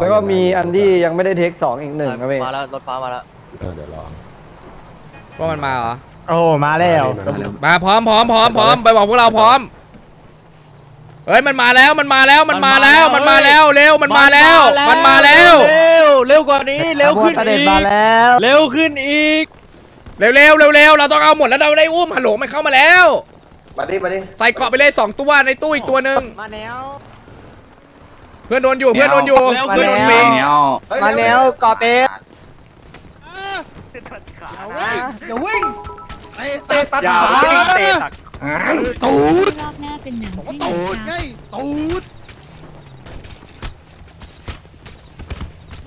แล้วก็มีอันที่ยังไม่ได้เทคสองอีกหนึ่งนะเว้ยมาแล้วรถฟ้ามาแล้วเออเดี๋ยวรอว่ามันมาเหรอ โอ้ มาแล้ว มาพร้อมพร้อมพร้อมพร้อมไปบอกพวกเราพร้อม เฮ้ยมันมาแล้วมันมาแล้วมันมาแล้วมันมาแล้วเร็วมันมาแล้วมันมาแล้วเร็วเร็วกว่านี้เร็วขึ้นเด็อีดกมาแล้วเร็วขึ้นอีกเร็วเร็วเร็วเร็วเราต้องเอาหมดแล้วเราได้อุ้มฮัลโหลมันเข้ามาแล้วมาดิมาดิใส่เกาะไปเลยสองตัวในตู้อีกตัวหนึ่งมาแล้วเพื่อนโดนอยู่เพื่อนโดนอยู่เร็วเพื่อนโดนฟรีเนี้ยมาแล้วกอเตะอย่าวิ่งเตะตัดอย่าขาวิ่งเตะตักตูดรอบหน้าเป็นหนังให้ตูดนะไงคะตูด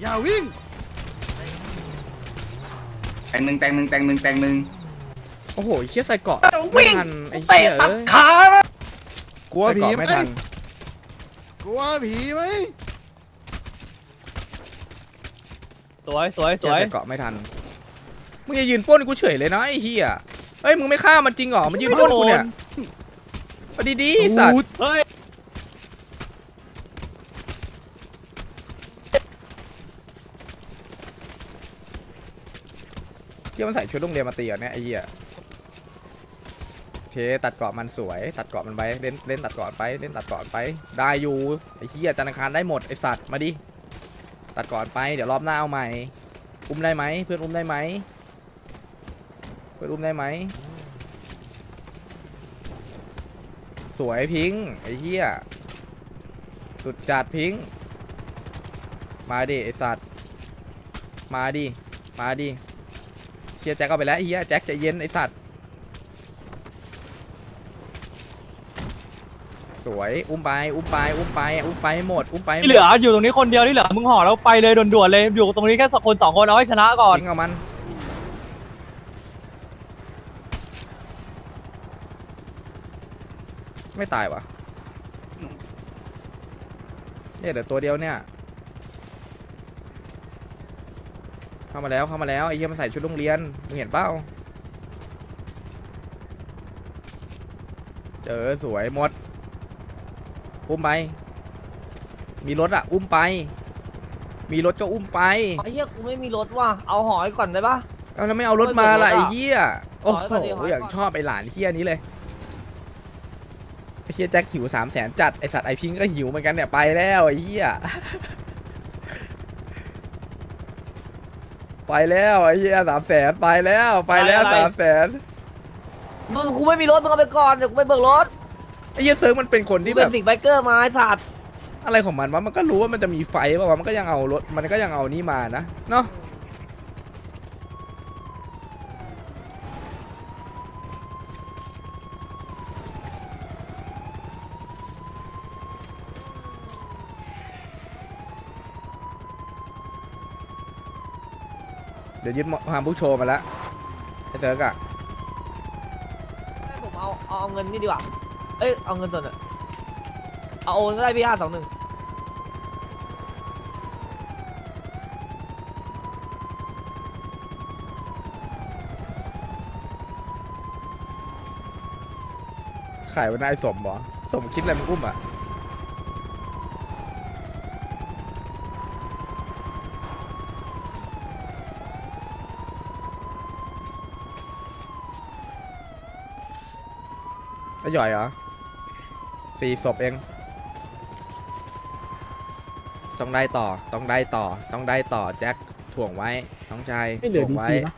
อย่าวิ่งแตงหนึ่งแตงหนึ่งแตงหนึ่งแตงหนึ่งโอ้โหไอ้เชี่ยใส่เกาะไม่ทันไอ้เชี่ยเอ้ยกลัวใส่ผีเกาะไหมไม่ทัน กลัวผีไหมสวยสวยสเชี่ยวยใส่เกาะไม่ทัน มึงจะยืนปล้นกูเฉยเลยนะไอ้เหี้ยเฮ้ยมึงไม่ฆ่ามันจริงเหรอ มันยืนปล้นกูเนี่ยมาดีๆไอ้สัตว์ตูดเฮ้ยเชี่ยมันใส่ชุดโรงเรียนมาตีเหรอเนี่ยไอ้เหี้ยโอ เคตัดเกาะมันสวย ตัดเกาะมันไปเล่นเล่นตัดเกาะไปเล่นตัดเกาะไป ได้อยู่ไอ้เหี้ยจันทร์คารได้หมดไอสัตว์มาดิตัดเกาะไปเดี๋ยวรอบหน้าเอาใหม่อุ้มได้ไหมเพื่อนอุ้มได้ไหมเพื่อนอุ้มได้ไหมสวยพิงค์ไอ้เหี้ยสุดจัดพิงค์มาดิไอสัตว์มาดิมาดิเชียร์แจ็คเอาไปแล้วเฮียแจ็คใจเย็นไอสัตว์ สวย อุ้มไป อุ้มไป อุ้มไป อุ้มไปให้หมด อุ้มไปที่เหลืออยู่ตรงนี้คนเดียวที่เหลือมึงห่อแล้วไปเลยด่วนๆเลย อยู่ตรงนี้แค่สองคนสองคนเอาให้ชนะก่อนทิ้งเอามันไม่ตายวะเนี่ยเดี๋ยวตัวเดียวเนี่ย เข้ามาแล้วเข้ามาแล้วไอ้เหี้ยมันใส่ชุดโรงเรียนมึงเห็นเปล่าเจอสวยหมด อุ้มไป มีรถอะอุ้มไป มีรถก็อุ้มไปไอ้เหี้ยกูไม่มีรถว่ะเอาหอยก่อนได้ปะ เอาแล้วไม่เอารถมาล่ะไม่ไอ้เปิดรถอะเหี้ยโอ้ขอให้โหอนดิขอให้ อย่างก่อนชอบไอ้หลานเหี้ยนี้เลยไอ้เหี้ยแจ็คหิวสามแสนจัดไอสัตว์ไอพิงค์ก็หิวเหมือนกันเนี่ยไปแล้วไอ้เหี้ยไปแล้วไอ้เหี้ยสามแสนไปแล้วไปแล้วสามแสนมึงกูไม่มีรถมึงเอาไปก่อนเดี๋ยวกูไปเบิกรถ ไอ้เหี้ยเซิร์ฟมันเป็นคนกูที่เป็แบนบ สิกไบเกอร์มาไอ้สัตว์อะไรของมันวะมันก็รู้ว่ามันจะมีไฟป่าวะมันก็ยังเอารถมันก็ยังเอานี่มานะเนาะเดี๋ยวยึดฮามบุกโชว์มาแล้วไอ้เซิร์กอะให้ผมเอาเอาเอาเงินนี่ดีกว่า เอ้ยเอาเงินส่วน่ะเอาโอนก็ได้พี่ห้าสองหนึ่งขายวันนายสมเหรอสมคิดอะไรมึงอุ้มอะแล้วหย่อยเหรอ สี่ศพเอง ต้องได้ต่อ ต้องได้ต่อ ต้องได้ต่อแจ็คถ่วงไว้น้องชายไม่เหลือถ่วงไว้ดีจีปะ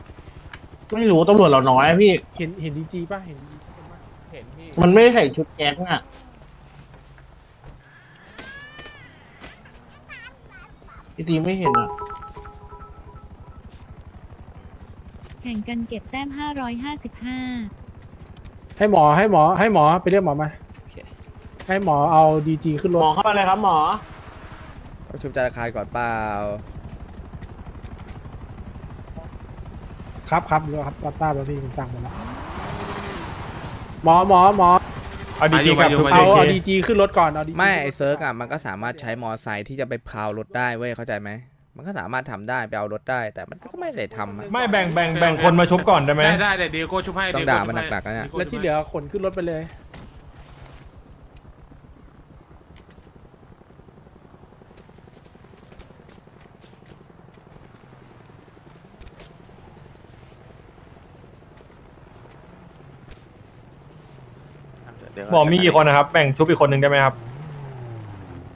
ไม่รู้ตำรวจเราน้อยอะพี่ เห็นเห็นดีจีป่ะเห็นดีจีป่ะเห็นพี่มันไม่ได้ใส่ชุดแก๊งอะ พี่ตีไม่เห็นอะ แข่งกันเก็บแต้ม 555ให้หมอให้หมอให้หมอไปเรียกหมอมา ให้หมอเอาดีจีขึ้นรหมถอเข้ามาเลยครับหมอ ประชุมธนาคารก่อนเปล่า ครับครับรู้ครับปัตต้าบาพี่ผมสั่งหมดแล้วหมอหมอหมอเอาดีจีกับเอาเอาดีจีขึ้นรถก่อนเอาดีไม่ไอเซิร์กอะมันก็สามารถใช้มอไซค์ที่จะไปพาวรถได้เว้ยเข้าใจไหมมันก็สามารถทำได้ไปเอารถได้ แต่มันก็ไม่ได้ทำอะ ไม่แบ่งแบ่งแบ่งคนมาชุบก่อนได้ไหม ได้ได้เดี๋ยวดีโก้ชุบให้ต้องด่ามันหนักๆนะเนี่ย แล้วที่เหลือขนขึ้นรถไปเลย เหมอมีกี่คนนะครับแบ่งชุบอีกคนหนึ่งได้ไหมครับ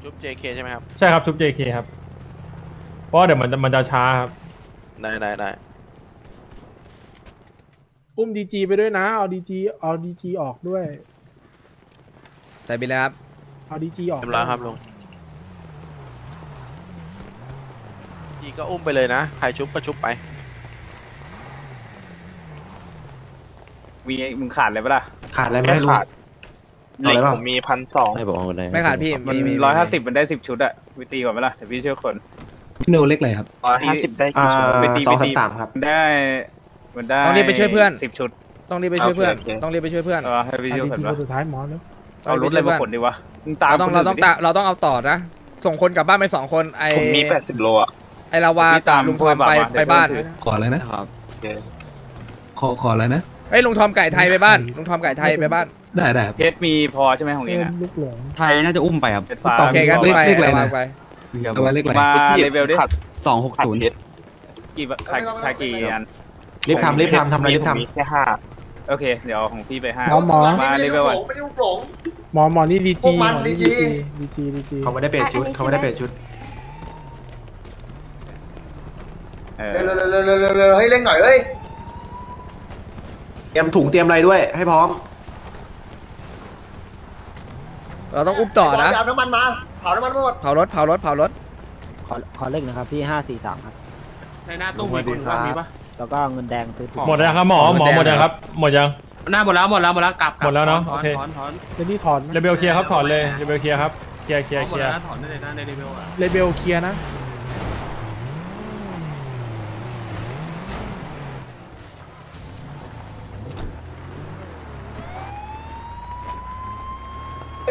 จุ๊บ JK ใช่ไหมครับ ใช่ครับชุบ JK ครับ เพราะว่าเดี๋ยวมันจะมันจะช้าครับ ได้ได้ได้อุ้มดีจีไปด้วยนะ เอาดีจีเอาดีจีออกด้วย ใส่บินเลยครับเอาดีจีออกเรียบร้อยครับลุงจีก็อุ้มไปเลยนะ ใครชุบก็ชุบไปมีมึงขาดเลยปะล่ะขาดอะไรไหมลุง เหล็กผมมีพันสองให้บอกเอาได้ไม่ขาดพี่ มันมีมีร้อยห้าสิบมันได้สิบชุดอะวิตีก่อนไหมล่ะเดี๋ยวพี่ช่วยคนพี่โนเล็กเลยครับร้อยห้าสิบได้กี่ชุดไปตีสองไปสามตีสามครับมันได้ มันได้ต้องรีบไปช่วยเพื่อนสิบชุด ต้องรีบไปช่วยเพื่อนโอเคโอเคต้องรีบไปช่วยเพื่อนเออให้พี่เอาช่วยดีคนจีวะคนสุดท้ายหมอเนอะเอารถอะไรมาขนดีวะมึงตามเราต้องคนเรานต้องดิตาเราต้องเอาต่อนะ ส่งคนกลับบ้านไปสองคนไอผมมีแปดสิบโลอะไอลาวาพี่ตามลุงทอมไปพวกแบบว่าไปบ้านเดี๋ยวขออะไรนะครับขอขออะไรนะเอ้ยลุงทอมไก่ไทยไปบ้านลุงทอมไก่ไทยไปบ้าน ได้ได้ครับ เพชรมีพอใช่ไหมของเองเพิ่มอะลูกหลงไทยน่าจะอุ้มไปครับเพชรฟ้าโอเคกันเลขไปเลขอะไรลาวานะไปเอาไว้เลขอะไรมาเลเวลดิสองหกศูนย์กี่บใครใครกี่อันรีบทำรีบทำทำอะไรรีบทมีแค่ห้าโอเค เดี๋ยวเอาของพี่ไปห้าหมอหมอ มาเลเวลอะไม่ได้ลูกหลง หมอหมอนี่ดีพวจีกหมมัอนนี่ DG ดีจี ดีจีดีจีำเขาไม่ได้เปลี่ยนชุดเขาไม่ได้เปลี่ยนชุดเออเร็วเร็วเร็วเร็วเร็วเร็วให้เร่งหน่อยเอ้ยเตรียมถุงเตรียมอะไรด้วย ให้พร้อม เราต้องอุ้มต่อนะเอาน้ำมันมาเผาน้ำมันหมดเผารถเผารถเผารถขอขอเลขนะครับพี่ห้าสี่สามครับในหน้าตู้มีคนว่ามีปะแล้วก็เงินแดงซื้อถุงหมดยังครับหมอหมอหมดยังครับหมดยังหน้าหมดแล้วหมดแล้วหมดแล้วกลับหมดแล้วเนอะโอเคถอนถอนเจนนี่ถอนเรเบลเคลียร์ครับถอนเลยเรเบลเคลียร์ครับเคลียร์เคลียร์หเคมดลียแล้วร์ถอนได้เลยนะในเลเวลอะเลเบลเคลียร์นะ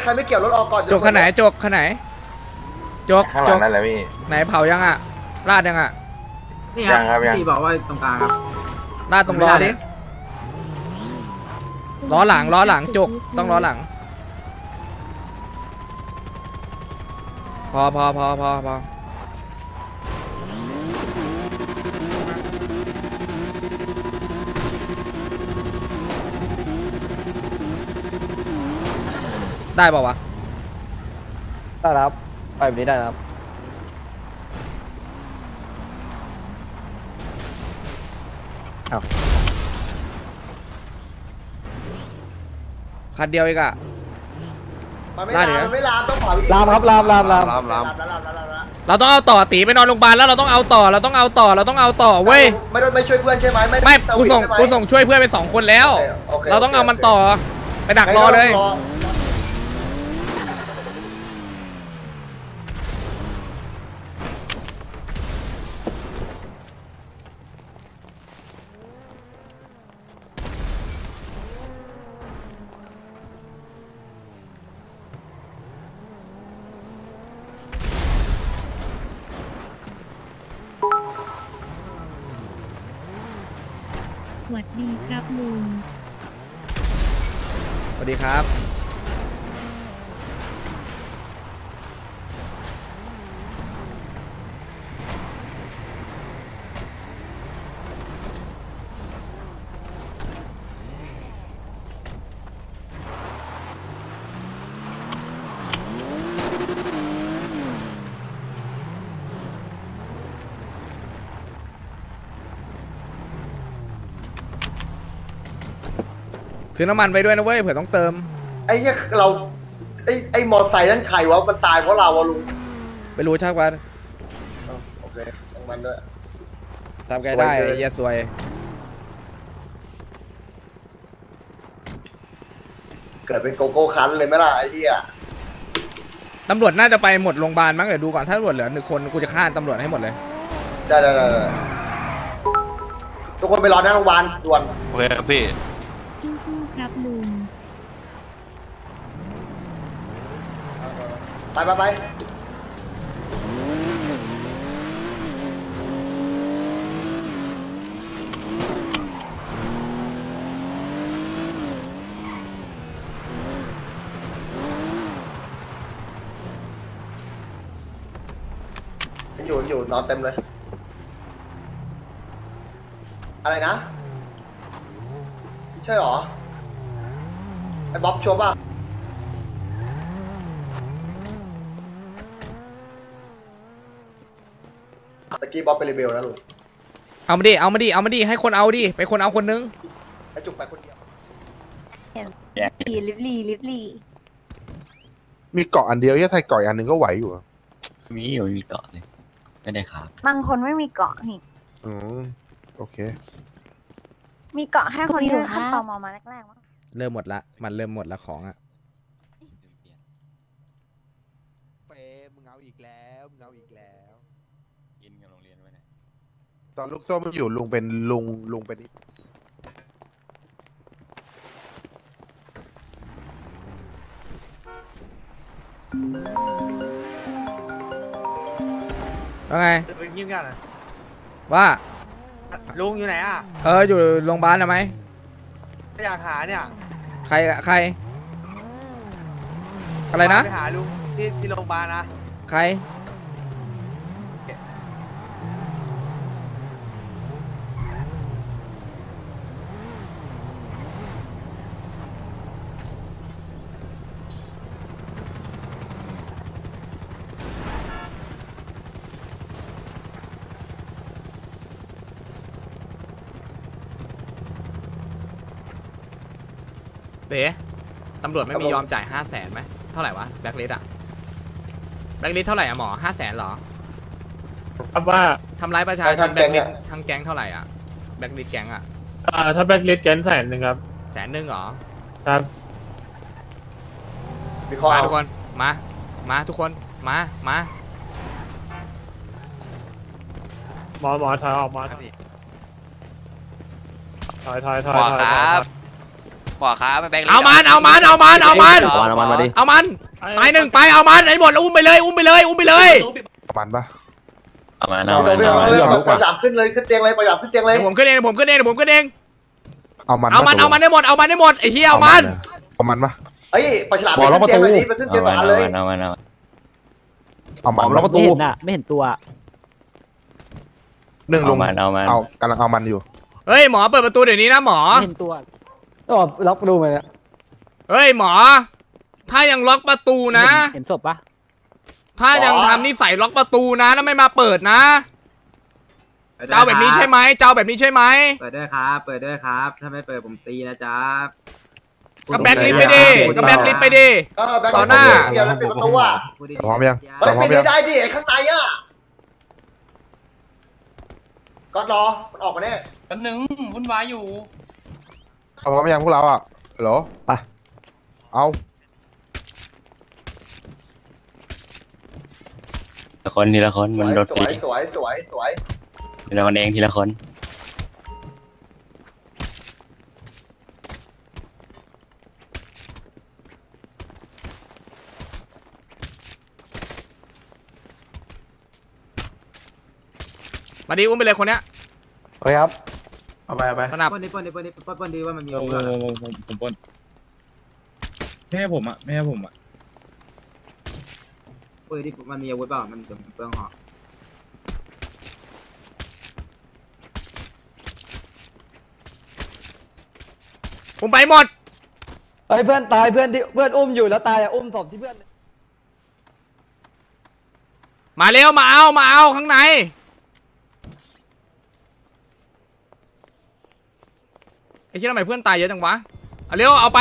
ใครไม่เกี่ยวรถออกก่อนจกขนาดไหนจกขนาดไหนจกข้างหจลังกนั่นแหละพี่ไหนเผายังอะราดยังอะนี่ยังครับยังพี่บอกว่าตรงกลางครับราดตรงล้อดิล้อหลังล้อหลังจกต้องล้อหลัง พอพอพอพอพอ ได้ป่าวะ ได้ครับไปแบบนี้ได้ครับ คันเดียวเองอะ มันไม่ได้ลามดิมันไม่ลามต้องเผาลามครับลามลามลาม ลามลามลามลามลามลามลามเราต้องเอาต่อตีไปนอนโรงพยาบาลแล้วเราต้องเอาต่อเราต้องเอาต่อเราต้องเอาต่อเว้ย ไม่ได้ไม่ช่วยเพื่อนใช่ไหมไม่ได้ไม่สกูวิตส่งใช่ไหมกูส่งช่วยเพื่อนไปสองคนแล้ว โอคเราต้องเอามันต่อไปดักรอเลยรอ สวัสดีครับลุง สวัสดีครับ ซื้อน้ำมันไปด้วยนะเว้ยเผื่อต้องเติม ไอ้เนี่ยเราไอ้ไอ้มอไซค์นั่นใครวะมันตายเพราะเราวะลุงไปรู้ชักว่าเอาโอเคต้องมันด้วยทำไงได้สวยเกิน ไอ้เหี้ยสวย เกิดเป็นโกโก้คันเลยไหมล่ะไอ้เหี้ยตำรวจน่าจะไปหมดโรงพยาบาลมั้งเดี๋ยวดูก่อนถ้าตำรวจเหลือหนึ่งคนกูจะฆ่าตำรวจให้หมดเลย ได้ได้ได้ได้ทุกคนไปรอหน้าโรงพยาบาลด่วน โอเคครับพี่สู้ๆ ครับลุงไปไปไปอยู่อยู่นอนเต็มเลย อะไรนะ ใช่หรอ ไอ้บ๊อบชัวร์ป่ะตะกี้บ๊อบไปรีเบลนะลูกเอามาดิ เอามาดิ เอามาดิ ให้คนเอาดิ ไปคนเอาคนนึงให้จุกไปคนเดียว ลีลิฟลีลิฟลีมีเกาะอันเดียวเหี้ยไทยเกาะอันหนึ่งก็ไหวอยู่มีอยู่มีเกาะเลยไม่ได้ครับบางคนไม่มีเกาะนี่ อืมโอเค มีเกาะแค่คนเดียวขั้นต่อมอมาแรกๆมั้ เริ่มหมดละ มันเริ่มหมดละของอะเฟมึงเอาอีกแล้วมึงเอาอีกแล้วกินกับโรงเรียนไว้เนี่ยตอนลูกส้มอยู่ลุงเป็นลุงลุงเป็นว่าไงเงียบๆหน่อยว่าลุงอยู่ไหนอะ เออ อยู่โรงพยาบาลนะไหม อยากหาเนี่ยใครอะใคร อะไรนะ ไปหาลุงที่ที่โรงพยาบาลนะ ใคร เต๋ ตำรวจไม่มียอมจ่ายห้าแสนไหมเท่าไหร่วะแบล็คลิสอะแบล็คลิสเท่าไหร่อะหมอห้าแสนหรอครับว่าทำร้ายประชาชนแบล็คลิสทั้งแก๊งเท่าไหร่อะแบล็คลิสแก๊งอะอ่าถ้าแบล็คลิสต์แก๊งแสนหนึ่งครับแสนหนึ่งเหรอครับมีข้อมาเอาทุกคนมามาทุกคนมามาหมอหมอถอยออกมาถอยถอยถอยหมอถอยครับ หมอครับแบงค์เอามันเอามันเอามันเอามันเอามันมาดิเอามันตายหนึ่งไปเอามันไอ้หมดแล้วอุ้มไปเลยอุ้มไปเลยอุ้มไปเลยประมาณปะเอามาเอาเอาเดี๋มายวเดี๋ยวเอาเดี๋ยวมาปล่อยสามขึ้นเลยขึ้นเตียงเลยปล่อยสามขึ้นเตียงเลยเดี๋ยวผมขึ้นเองเดี๋ยวผมขึ้นเองเดี๋ยวผมขึ้นเองเอามันเอามันเอามันได้หมดเอามันได้หมดไอ้เหี้ยเอามันเอามันปะเอ้ยปล่อยฉลามบอลล็อกประตูไปขึ้นเตียงเลยดิไปขึ้นเตียเอางมาสามเลยเอามาเอามาเอามันล็อกประตูไม่เห็นตัวหนึ่งลุเอางมาเอามาเอากำลังเอามันอยู่เฮ้ยหมอเปิดประตูเดี๋ยวนี้นะหมอเห็นตัว ก็ล็อกประตูไปเนี่ยเฮ้ยหมอ ถ้ายังล็อกประตูนะ เห็นศพปะถ้ายังทำนิสัยล็อกประตูนะแล้วไม่มาเปิดนะ เจ้าแบบนี้ใช่ไหม เจ้าแบบนี้ใช่ไหม เปิดด้วยครับ เปิดด้วยครับ ถ้าไม่เปิดผมตีนะจ๊ะก็แบ็คลิสต์ไปดิก็แบ็คลิสต์ไปดิก็แบงค์ต่อหน้าเดี๋ยวแล้วปิดประตูอะพร้อมยังเฮ้ยพร้อปิมดยังไม่ได้ดิไอ้ข้างในอะก็รอมันออกมาแน่แป๊บนึงวุ่นวายอยู่ เอาพร้อมยังพวกเราอะเหรอไป เอาทีละคนทีละคนมันโดนสฟรีวยสวยสวยสวยทีละคนเองทีละคนมาดิอุ้มไปเลยคนเนี้ยเฮ้ยครับ เอาไปเอาไปสนับปนดีปนดีปนดีปนดีว่ามันมีผมผมผมปนไม่ให้ผมอะไม่ให้ผมอะปืนที่มันมีอาวุธเปล่ามันจะเปลืองหออุ้มไปหมด เฮ้ยเพื่อนตายเพื่อนที่เพื่อนอุ้มอยู่แล้วตายอะอุ้มศพที่เพื่อนมาเร็วมาเอามาเอาข้างใน ไอ้ที่ทำไมเพื่อนตายเยอะจังวะเอาเร็วเอาไป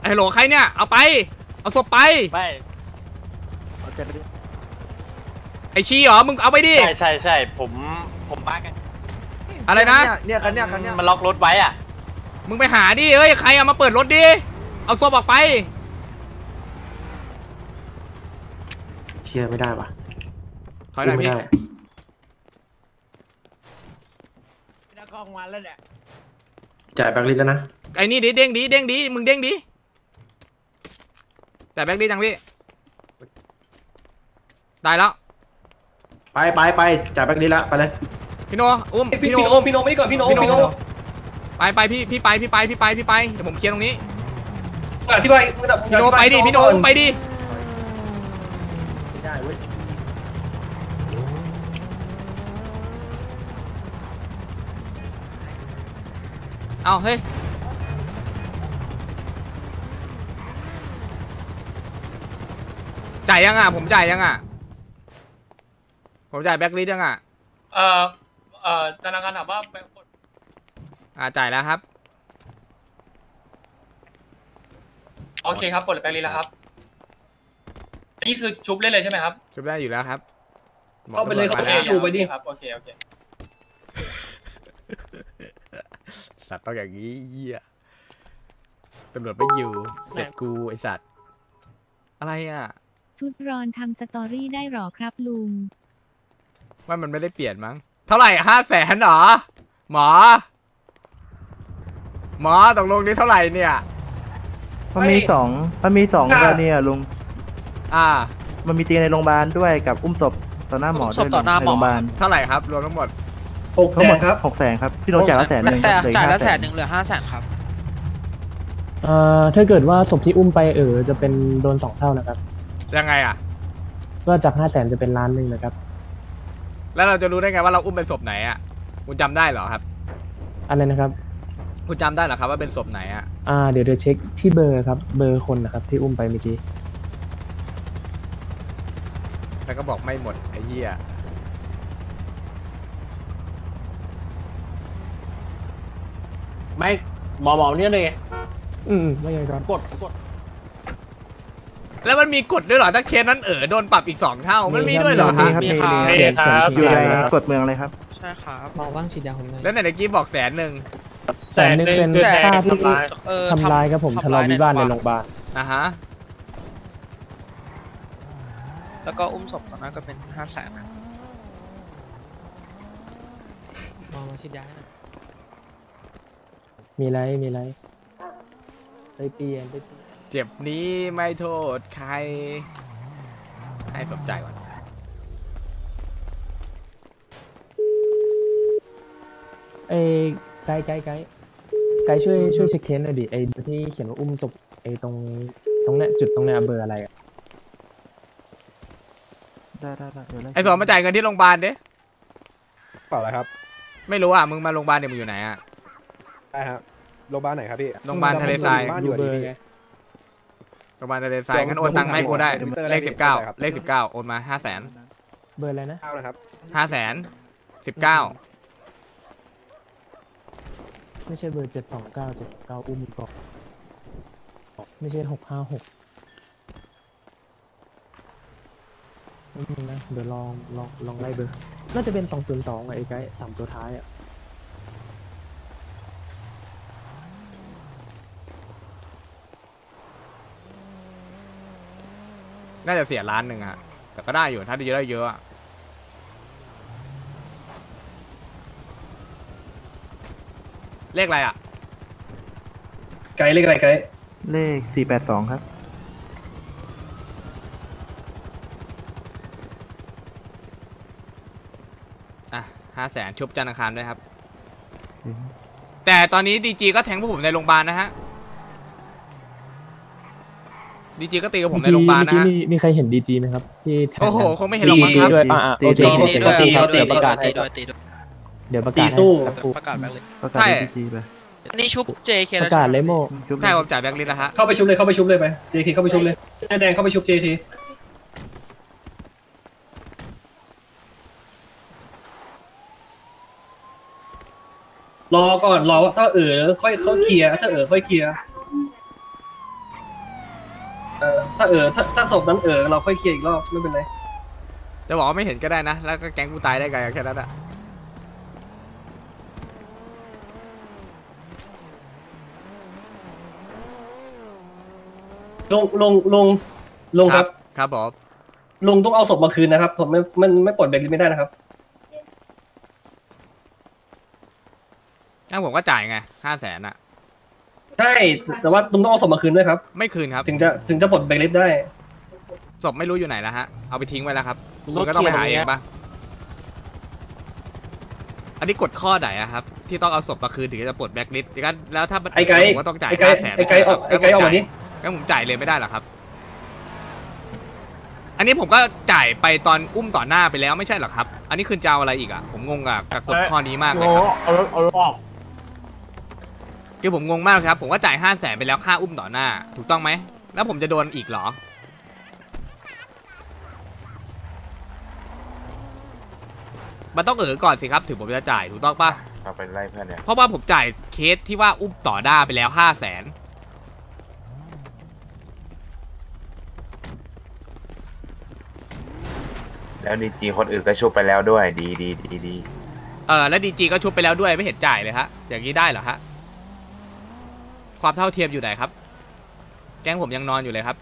ไอ้ฮัลโหลใครเนี่ยเอาไป เอาศพไปไปไอ้ชีเหรอมึงเอาไปดิใช่ใช่ใช่ผมผมมากันอะไรนะเนี่ยคันเนี่ยคันเนี่ยมันล็อกรถไว้อะมึงไปหาดิเอ้ยใครเอามาเปิดรถดิเอาศพออกไปเชียร์ไม่ได้ปะถอยหน่อยพี่กองวันแล้วเนี่ย จ่ายแบงค์ลิสต์แล้วนะ ไอ้นี่ดิเด้งดิเด้งดิมึงเด้งดิแต่แบ็คดิจังพี่ได้แล้ว ไปไปไปจ่ายแบงค์ลิสต์แล้วไปเลย พี่โนอุ้มพี่โนอุ้มพี่โนไม่ก่อนพี่โนพี่โนไปไปพี่พี่ไปพี่ไปพี่ไปพี่ไปเดี๋ยวผมเคลียร์ตรงนี้อธิบายพี่โนไปดิพี่โนอุ้มไปดิ เอาเฮ้ยจ่ายยังอะ ผมจ่ายยังอะ ผมจ่ายแบ็คลิสยังอะ เอ่อ เอ่อธนาคารถามว่าอ่าจ่ายแล้วครับ โอเคครับปลดแบงค์ลีแล้วครับนี่คือชุบเล่นเลยใช่ไหมครับ ชุบได้อยู่แล้วครับบอกเข้าไปเลย ตำรวจเข้าไปมอยู่ไปดิครับ โอเค โอเค สัตว์ต้องอย่างนี้เหี้ยตำรวจไม่อยู่ เสร็จกูไอสัตว์ อะไรอะ ชุดร้อนทำสตอรี่ได้หรอครับลุง ว่ามันไม่ได้เปลี่ยนมั้ง เท่าไหร่ห้าแสนหรอ หมอ หมอตกลงนี้เท่าไหร่เนี่ย มันมีสองมันมีสองกรณีอะลุง อ่า มันมีตีในโรงพยาบาลด้วยกับอุ้มศพต่อหน้าหมออุ้มศพต่อหน้าหมอโรงพยาบาล เท่าไหร่ครับรวมทั้งหมด หกแสนครับหกแสนครับพี่โดนจ่ายละแสนหนึ่งแต่เหลืออีกจ่ายละห้แสนหนึ่งเหลือห้าแสนครับ เอ่อถ้าเกิดว่าศพที่อุ้มไปเออจะเป็นโดนสองเท่านะครับ ยังไงอะ ก็จากห้าแสนจะเป็นล้านหนึ่งนะครับ แล้วเราจะรู้ได้ไงว่าเราอุ้มเป็นศพไหนอะ คุณจำได้เหรอครับ อะไรนะครับ คุณจำได้เหรอครับว่าเป็นศพไหนอะ อ่า เดี๋ยวเดี๋ยวเช็คที่เบอร์ครับ เบอร์คนนะครับที่อุ้มไปเมื่อกี้ แล้วก็บอกไม่หมดไอ้เหี้ย ไม่หมอหมอเนี่ยเลยอืมไม่ไงครับกดกด แล้วมันมีกฎด้วยเหรอ ถ้าเคสนั้นเออโดนปรับอีกสองเท่า มันมีด้วยเหรอมีฮะครับมีมีครับมีมีครับอยู่ในกฎเมืองเลยครับ ใช่ครับบอกว่างฉีดยาผมหน่อยแล้วไหนตะกี้บอกแสนหนึ่งแสนหนึ่งเป็นแสนค่าที่เออทำร้ายครับผมทะเลาะวิวาทในโรงพยาบาลอะฮะแล้วก็อุ้มศพต่อหน้าก็เป็นห้าแสนมามาฉีดยา มีไรมีไรไปเปลี่ยนไปเปลี่ยนเจ็บนี้ไม่โทษใคร ให้สมใจก่อนเอ้ยไกด์ไกด์ไกด์ไกด์ช่วยช่วยเช็คเคสหน่อยดิไอ้ที่เขียนว่าอุ้มศพไอ้ตรงตรงเนี้ยจุดตรงเนี้ยเบอร์อะไรอะได้ได้ได้เดี๋ยวไล่ไอ้สมมาจ่ายเงินที่โรงพยาบาลดิเปล่าอะไรครับ ไม่รู้อะ มึงมาโรงพยาบาลเนี่ยมึงอยู่ไหนอะ ได้ครับโรงพยาบาลไหนครับพี่โรงพยาบาลทะเลทราย บ้านอยู่เบดีอร์พี่ไง โรงพยาบาลทะเลทรายงั้นโอนตังค์มาให้กูได้ เลขสิบเก้าเลขสิบเก้าโอนมาห้าแสนเบอร์อะไรนะข้าวนะครับห้าแสนสิบเก้าไม่ใช่เบอร์เจ็ดสองเก้าเจ็ดเก้าอุ้มก่อนไม่ใช่หกห้าหกไม่มีนะ เดี๋ยวลองลองลองไล่เบอร์ น่าจะเป็นสองศูนย์สองไอ้ไกด์สามตัวท้ายอะ น่าจะเสียล้านหนึ่งอะแต่ก็ได้อยู่ถ้าได้เยอะได้เยอะอะเลขอะไรอะไกด์เลขอะไรไกด์เลขสี่แปดสองครับ อะห้าแสนชุบจันทร์อังคารด้วยครับอืมแต่ตอนนี้ดีจีก็แทงพวกผมในโรงพยาบาลนะฮะ ดีจีก็ตีกับผมในโรงพยาบาลนะเมื่อฮะกี้มีมีใครเห็นดีจีไหมครับที่แท็กโอ้โหกันคงไม่เห็นหรอกมั้งครับด้วยอ่าอ่าตีโอเคตีโอเคตีด้วยครับตีเดี๋ยวประกาศตีให้ด้วยตีด้วยเดี๋ยวประกาศตีสู้ให้ครับประกาศแบงค์เลยก็ใช่จ่ายดีๆไปอันนี้ชุบ JK ปแล้วระกาศเลยโมชุบใช่ผมจ่ายแบงค์ลิสต์แล้วฮะเข้าไปชุบเลยเข้าไปชุบเลยไป JT เข้าไปชุบเลยแดงเข้าไปชุบ JT รอก่อนรอว่าถ้าเออค่อยเขาเคลียร์ถ้าเออค่อยเคลียร์ เออถ้าเออถ้าถ้าศพนั้นเออเราค่อยเคลียร์อีกรอบไม่เป็นไรจะบอกว่าไม่เห็นก็ได้นะ แล้วก็แก๊งกูตายได้ไงแค่นั้นอะลงลงลงลงครับครับผมลงต้องเอาศพมาคืนนะครับ ผมไม่มันไม่ปลดเบรกลิสต์ไม่ได้นะครับงั้นผมก็จ่ายไงห้าแสนอะ ใช่แต่ว่าลุงต้องเอาศพมาคืนด้วยครับ ไม่คืนครับ ถึงจะถึงจะปลดเบรกลิสต์ได้ศพไม่รู้อยู่ไหนแล้วฮะ เอาไปทิ้งไว้แล้วครับคุณก็ต้องไปหาเองปะอันนี้กฎข้อไหนอะครับ ที่ต้องเอาศพมาคืนถึงจะปลดแบล็คลิสต์งั้นแล้วถ้าไอ้ไก่ผมก็ต้องจ่ายไอ้ไก่ห้าแสนไอ้ไก่ออกไอ้ไก่ออกมาดิงั้นผมจ่ายเลยไม่ได้เหรอครับ อันนี้ผมก็จ่ายไปตอนอุ้มต่อหน้าไปแล้วไม่ใช่เหรอครับ อันนี้คืนจะเอาอะไรอีกอะผมงงกับกับกฎข้อนี้มากเลยครับเอาเอาออก คือผมงงมากครับ ผมก็จ่ายห้าแสนไปแล้วค่าอุ้มต่อหน้า ถูกต้องไหม แล้วผมจะโดนอีกเหรอถมันต้องเออก่อนสิครับ ถึงผมจะจ่ายถูกต้องปะเอาไปไล่เพื่อนเนี่ยเพราะว่าผมจ่ายเคสที่ว่าอุ้มต่อด้าไปแล้วห้าแสนแล้วดีจีคนอื่นก็ชุบไปแล้วด้วย ดีดีดีดีเออแล้วดีจีก็ชุบไปแล้วด้วยไม่เห็นจ่ายเลยฮะ อย่างนี้ได้เหรอฮะ ความเท่าเทียมอยู่ไหนครับ แก๊งผมยังนอนอยู่เลยครับ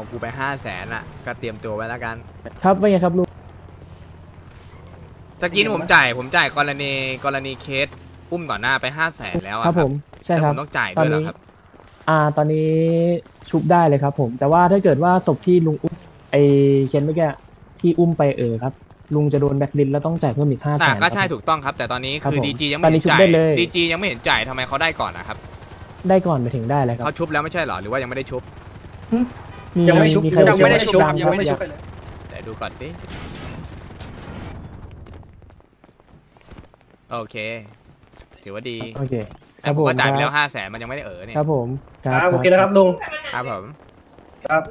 เอากูไปห้าแสนอะ ก็เตรียมตัวไว้แล้วกัน ครับว่าไงครับลุงตะกี้ผมจ่ายผมจ่ายกรณีกรณีเคสอุ้มต่อหน้าไปห้าแสนแล้วอะครับผมใช่แต่คผรับมต้องจ่ายตอด้วนยเหรอนี้ครับ อ่า ตอนนี้ชุบได้เลยครับ ผม แต่ว่าถ้าเกิดว่าศพที่ลุงอุ้มไอเคนเมื่อกี้ที่อุ้มไปเออครับ ลุงจะโดนแบ็คลิสแล้วต้องจ่ายเพิ่มอีกห้าแสแต่นก็ใช่ถูกต้องครับ แต่ตอนนี้ครับคือผมดีจียังตอไม่นนี้เห็นจ่าชุบได้ยเลย ดีจียังไม่เห็นจ่ายทำไมเขาได้ก่อนนะครับได้ก่อนไปถึงได้เลยครับ เขาชุบแล้วไม่ใช่เหรอหรือว่ายังไม่ได้ชุบ ยังไม่ชุบใครยังไม่ได้ชุบบ้างยังไม่ได้ชุบครับแต่ดูก่อนสิโอเค ถือว่าดีโอเคคแต่รับผผมมก็จ่ายไปคแล้รัวบห้าแสนมันยังไม่ได้เออเนี่ยครับผมคครัรับโอเคนะครับลุงครับผมครับ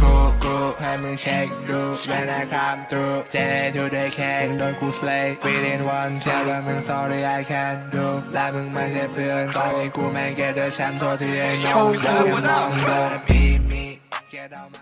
กูกูให้มึงเช็คดูเวลาคำตูเจทูได้แค่โดนกูสเลย์ within one เชื่อว่มึง sorry I can't do และมึงไม่ใช่เพื่อนตอนนี้กูแม่งแกเดอแชมป์ตัวที่ไอ้น้องอย่ามึงมองเดิน be me get out my